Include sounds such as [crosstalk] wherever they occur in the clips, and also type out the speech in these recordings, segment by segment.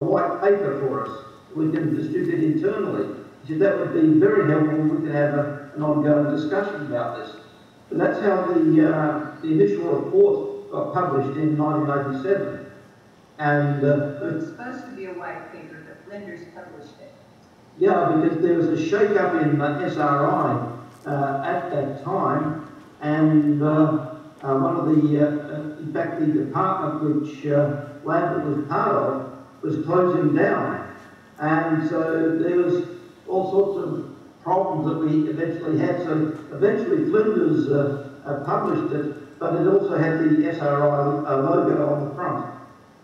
white paper for us we can distribute internally. He said that would be very helpful we could have a, an ongoing discussion about this. But that's how the, uh, the initial report got published in 1987. And uh, It's supposed to be a white paper, but Flinders published it. yeah, because there was a shake-up in uh, SRI uh, at that time, and uh, uh, one of the, uh, uh, in fact, the department which uh, Lambert was part of was closing down, and so there was all sorts of problems that we eventually had. So eventually Flinders uh, uh, published it, but it also had the SRI uh, logo on the front,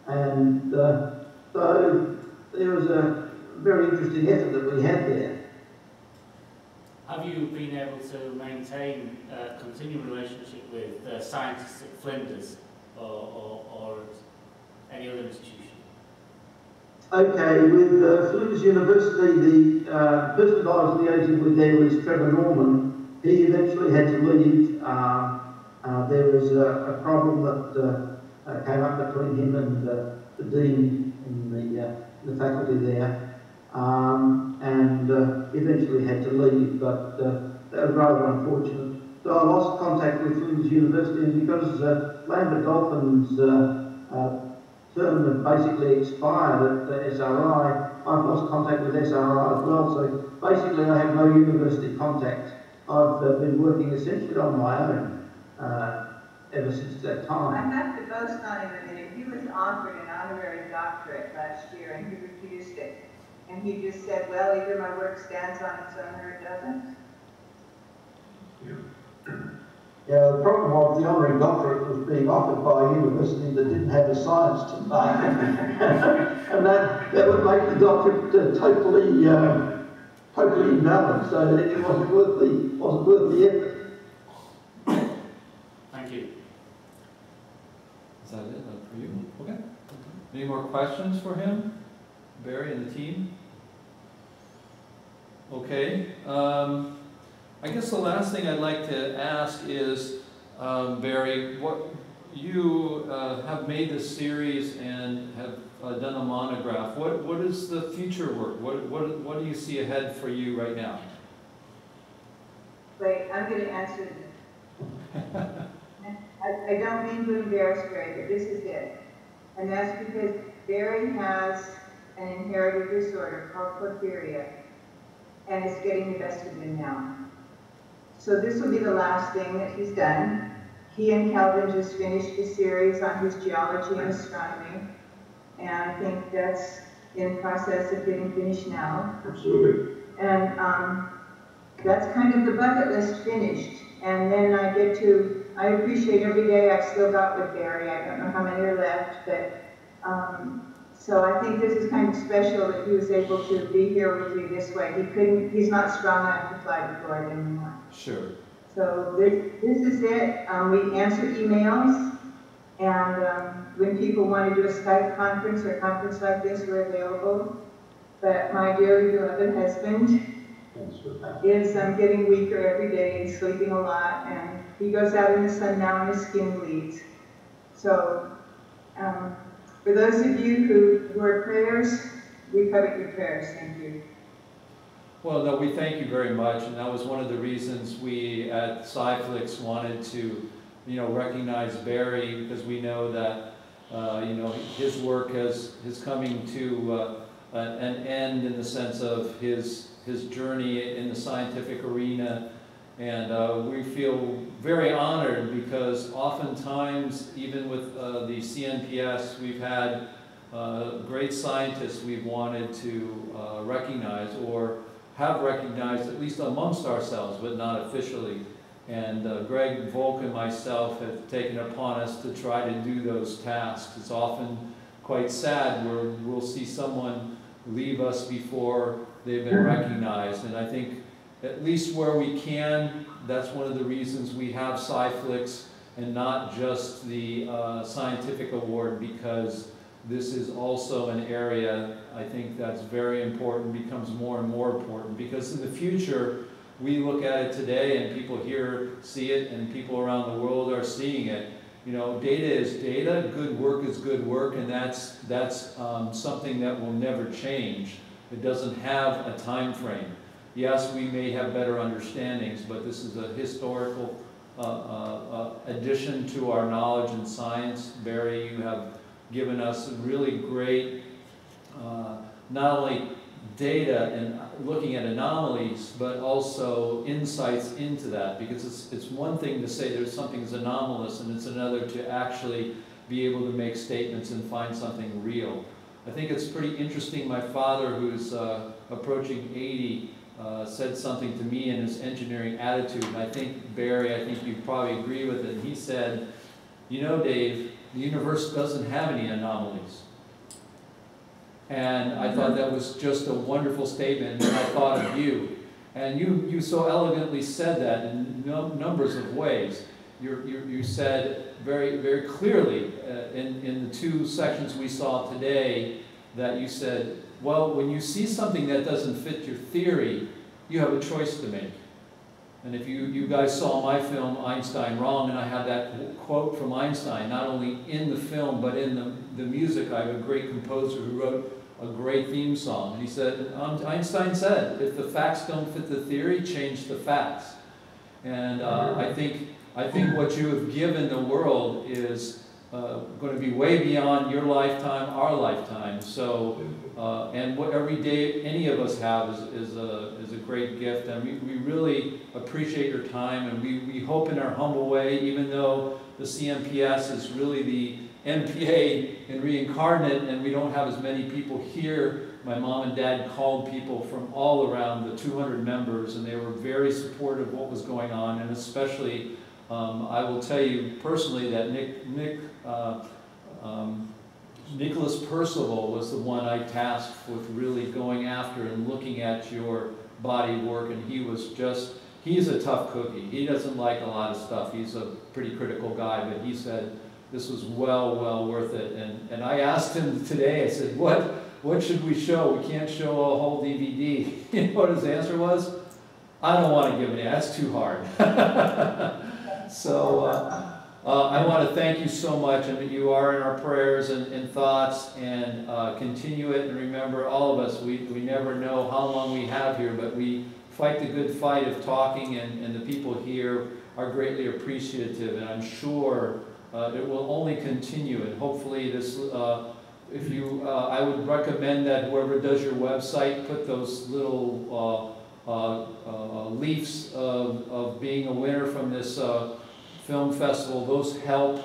and uh, so there was a very interesting effort that we had there. Have you been able to maintain a continuing relationship with uh, scientists at Flinders or, or, or any other institution? Okay, with uh, Flinders University, the uh, person I was with there was Trevor Norman. He eventually had to leave. Uh, uh, there was a, a problem that uh, uh, came up between him and uh, the dean in the, the faculty there, um, and eventually had to leave, but that was rather unfortunate. So I lost contact with Flinders University, and because Lambert Dolphin's term had basically expired at SRI. I've lost contact with SRI as well, so basically I have no university contact. I've uh, been working essentially on my own uh, ever since that I time. have to boast on him a minute. He was offered an honorary doctorate last year and he refused it. And he just said, well, either my work stands on its own or it doesn't. Yeah, the problem was the honorary doctorate was being offered by a university that didn't have the science to make [laughs] and that, that would make the doctorate uh, totally, uh, totally invalid, so it wasn't worth the, wasn't worth the effort. Thank you. Is that it for you? Okay. Any more questions for him, Barry and the team? Okay. Um, I guess the last thing I'd like to ask is, um, Barry, what you uh, have made this series and have uh, done a monograph. What what is the future work? What what what do you see ahead for you right now? Wait, I'm gonna answer this. [laughs] I, I don't mean to embarrass Barry, but this is it. And that's because Barry has an inherited disorder called porphyria, and it's getting the best of him now. So this will be the last thing that he's done. He and Calvin just finished a series on his geology and astronomy, and I think that's in process of getting finished now. Absolutely. And um, that's kind of the bucket list finished. And then I get to, I appreciate every day I've still got with Barry. I don't know how many are left, but um, so I think this is kind of special that he was able to be here with me this way. He couldn't, he's not strong enough to fly to Florida anymore. Sure. So this, this is it. Um, we answer emails, and um, when people want to do a Skype conference or a conference like this, we're available. But my dearly beloved husband is um, getting weaker every day and sleeping a lot, and he goes out in the sun now and his skin bleeds. So, um, for those of you who, who are prayers, we covet your prayers. Thank you. Well, no, we thank you very much, and that was one of the reasons we at SciFlix wanted to, you know, recognize Barry because we know that, uh, you know, his work has is coming to uh, an end in the sense of his his journey in the scientific arena, and uh, we feel very honored because oftentimes, even with uh, the CNPS, we've had uh, great scientists we've wanted to uh, recognize or have recognized, at least amongst ourselves, but not officially. And uh, Greg Volk and myself have taken upon us to try to do those tasks. It's often quite sad where we'll see someone leave us before they've been recognized. And I think at least where we can, that's one of the reasons we have SciFlix and not just the uh, scientific award because this is also an area I think that's very important, becomes more and more important because in the future, we look at it today and people here see it and people around the world are seeing it you know, data is data, good work is good work, and that's, that's um, something that will never change. It doesn't have a time frame. Yes, we may have better understandings, but this is a historical uh, uh, uh, addition to our knowledge and science. Barry, you have given us really great, uh, not only data and looking at anomalies, but also insights into that. Because it's, it's one thing to say there's something that's anomalous, and it's another to actually be able to make statements and find something real. I think it's pretty interesting. My father, who's uh, approaching 80, uh, said something to me in his engineering attitude, and I think, Barry, I think you probably agree with it. He said, You know, Dave, the universe doesn't have any anomalies. And I thought that was just a wonderful statement, and I thought of you. And you, you so elegantly said that in no, numbers of ways. You, you, you said very, very clearly uh, in, in the two sections we saw today that you said, well, when you see something that doesn't fit your theory, you have a choice to make. And if you, you guys saw my film, Einstein Wrong, and I have that quote from Einstein, not only in the film, but in the, the music, I have a great composer who wrote a great theme song. And he said, um, Einstein said, if the facts don't fit the theory, change the facts. And uh, I, think, I think what you have given the world is uh, going to be way beyond your lifetime, our lifetime. So, uh, and what every day any of us have is, is, a, is a great gift. And we, we really appreciate your time. And we, we hope in our humble way, even though the CNPS is really the NPA in reincarnate and we don't have as many people here, my mom and dad called people from all around the 200 members and they were very supportive of what was going on and especially um, I will tell you personally that Nick, Nick uh, um, Nicholas Percival was the one I tasked with really going after and looking at your body work, and he was just, he's a tough cookie. He doesn't like a lot of stuff. He's a pretty critical guy, but he said this was well, well worth it. And, and I asked him today, I said, what, what should we show? We can't show a whole DVD. [laughs] You know what his answer was? I don't want to give it, that's too hard. [laughs] so, uh, uh, I want to thank you so much, and that you are in our prayers and, and thoughts, and uh, continue it. And remember, all of us, we, we never know how long we have here, but we fight the good fight of talking, and, and the people here are greatly appreciative, and I'm sure uh, it will only continue. And hopefully, this, uh, if you, uh, I would recommend that whoever does your website put those little leafs of, of being a winner from this Film Festival. Those help.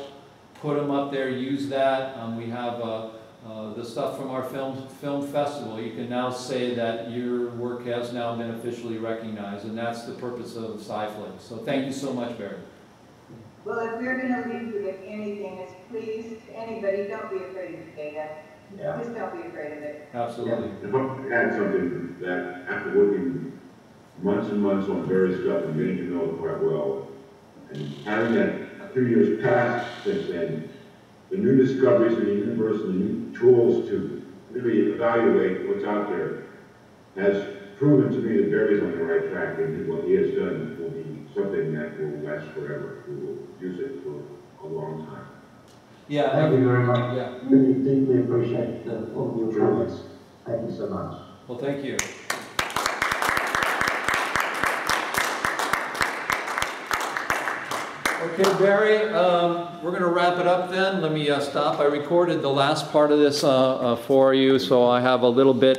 Put them up there, use that. Um, we have uh, uh, the stuff from our film, film festival. You can now say that your work has now been officially recognized, and that's the purpose of SciFlix. So thank you so much, Barry. Well, if we're gonna leave you with anything, is please, anybody, don't be afraid of data. Yeah. Just don't be afraid of it. Absolutely. If I could add something that after working months and months on various stuff and getting to know it quite well, and having that two years passed since then, the new discoveries in the universe and the new tools to really evaluate what's out there has proven to me that Barry's on the right track and what he has done will be something that will last forever. We will use it for a long time. Yeah. Thank you very much. Yeah. Really deeply appreciate all of your comments. Thank you so much. Well, thank you. Okay, Barry, um, we're going to wrap it up then. Let me uh, stop. I recorded the last part of this uh, uh, for you, so I have a little bit